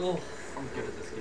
Oh, I'm good at this game.